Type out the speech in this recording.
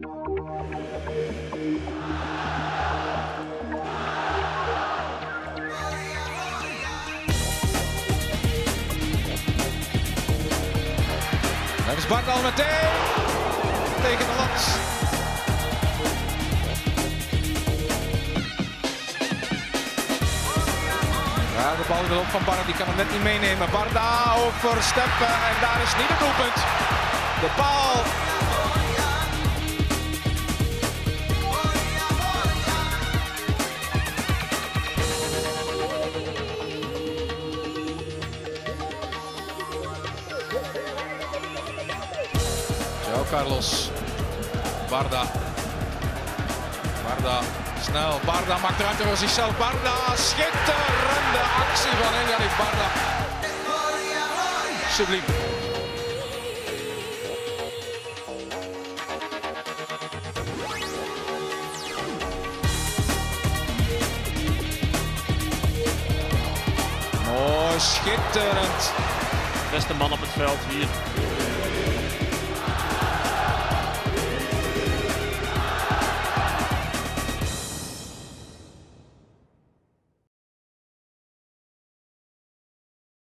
Daar is Bart al meteen tegen de lat. Ja, de bal in de van Barda, die kan hem net niet meenemen. Barda over Steppen en daar is niet het doelpunt. De paal. João Carlos. Barda. Barda. Snel. Barda maakt ruimte voor zichzelf. Barda. Schitterende actie van Engarit Barda. Subliem. Schitterend. Beste man op het veld hier.